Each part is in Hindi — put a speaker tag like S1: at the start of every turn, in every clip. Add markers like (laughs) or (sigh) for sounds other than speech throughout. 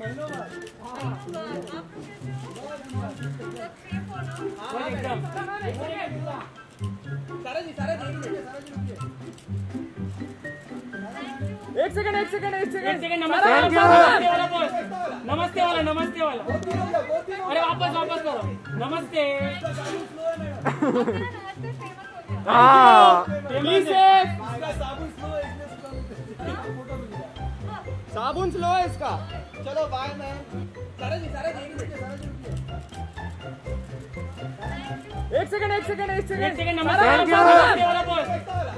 S1: एक सेकंड एक सेकंड एक सेकंड एक
S2: सेकंड नमस्ते नमस्ते वाला बोल नमस्ते वाला नमस्ते वाला. अरे वापस वापस करो. नमस्ते.
S3: हाँ.
S1: प्लीज़ सेफ़ साबुन स्लो है? इसका।
S4: चलो बाय मैम सारा जी सारा जी सारा जी
S1: एक सेकंड एक सेकंड एक
S2: एक
S1: सेकंड
S2: सेकंड नमस्ते नमस्ते वाला बोल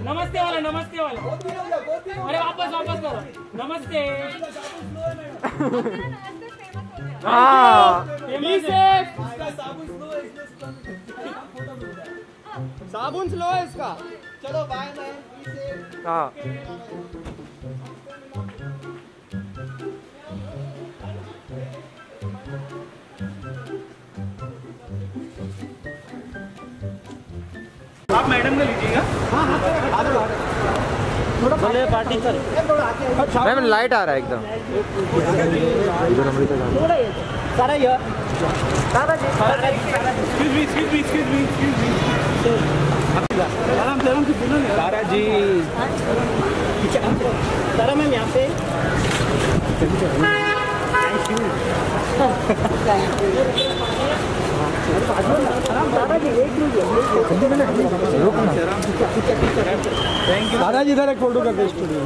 S2: नमस्ते वाला नमस्ते वाला। अरे वापस वापस करो। नमस्ते।
S3: हाँ।
S4: साबुन स्लो है
S1: साबुन स्लो है इसका
S4: चलो बाय मैम प्लीज़
S3: हाँ।
S1: आप मैडम का लीजिएगा।
S2: बोले पार्टी सर
S3: मैम लाइट आ रहा है एकदम।
S1: सारा ये। Sara ji excuse me excuse me excuse me excuse me आराम से आराम से बोलो ना। सारा जी सारा मैम यहाँ पे। सारा जी इधर एक फ़ोटो करते studio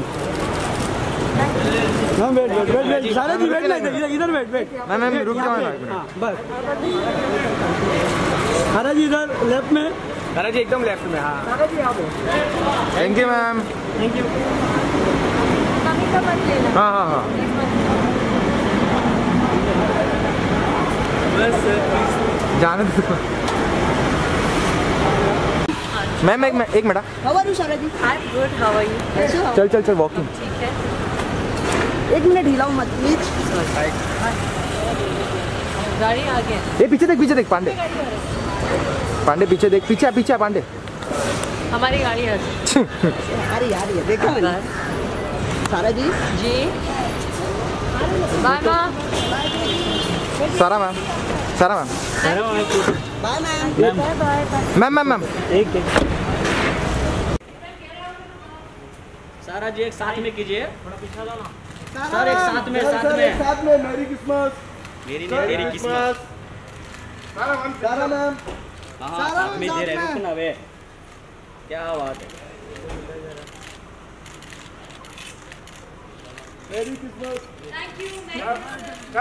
S1: ma'am wait wait wait wait Sara ji wait नहीं इधर इधर वेट वेट
S3: मैम मैम रुक जाओ ना।
S1: हाँ बस। सारा जी इधर लेफ़्ट में। सारा जी एकदम लेफ़्ट में हाँ।
S3: Thank you ma'am
S1: thank you
S3: हाँ हाँ हाँ। जाने दो मैम एक एक minute
S5: How are you, Sharadi?
S6: I'm good. How are you?
S5: कैसे हो
S3: चल चल चल वॉकिंग
S6: ठीक है।
S5: एक मिनट हिलाओ मत प्लीज़
S6: गाड़ी आ गया।
S3: ये पीछे देख पीछे देख पांडे। पांडे पीछे देख पीछे पीछे पांडे।
S6: हमारी गाड़ी आ गई। (laughs)
S5: अरे यार ये देखा मैंने। सारा जी
S6: जी। बाय माँ।
S3: Sara ma'am. Sara ma'am.
S5: Ma'am
S3: ma'am ma'am ma'am
S1: एक एक
S2: सारा जी एक साथ में कीजिए।
S4: सर
S2: एक साथ में साथ में।
S4: साथ में मैरी क्रिसमस
S2: मेरी नहीं मेरी किस्मत।
S4: सारा मैम
S2: हाँ साथ में दे रहे रुक ना वे। क्या बात है
S4: मैरी क्रिसमस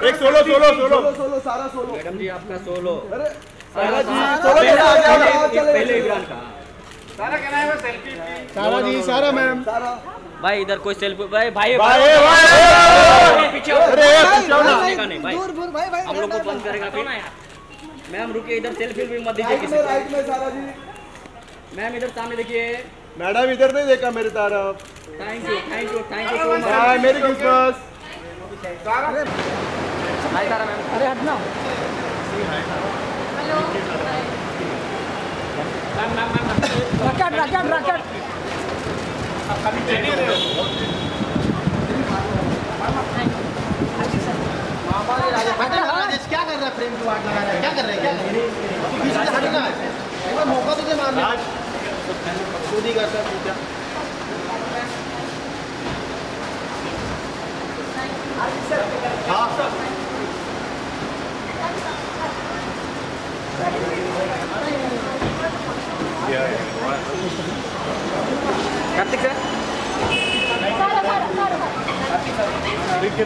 S4: एक solo solo solo solo Sara solo
S2: madam ji आपका सोलो सारा जी
S4: सोलो
S2: पहले
S4: जी मैम सारा
S2: भाई इधर कोई सेल्फी भाई भाई
S4: भाई
S2: भाई
S4: भाई
S2: पीछे
S4: अरे पीछे ना।
S2: नहीं, नहीं, भाई
S5: दूर दूर भाई भाई
S2: हम लोग को बंद करेगा फिर मैम रुकिए इधर सेल्फी भी मत दीजिए किसी को
S4: राइट में सारा जी
S2: मैम इधर सामने देखिए
S4: मैडम इधर नहीं देखा मेरे तरफ़।
S2: Thank you thank you thank you so
S4: bye
S2: much
S4: merry Christmas
S2: hi Sara ma'am.
S5: अरे हटना।
S2: मैम मैम मैम
S5: रकेट रकेट रकेट
S4: क्या कर रहा है? फ्रेम को आग लगा रहा है क्या कर रहा है क्या बीच से हटना है एक बार मौका तुझे मारने ही करता है पूजा हाँ?
S2: कार्तिक सर?
S4: देख के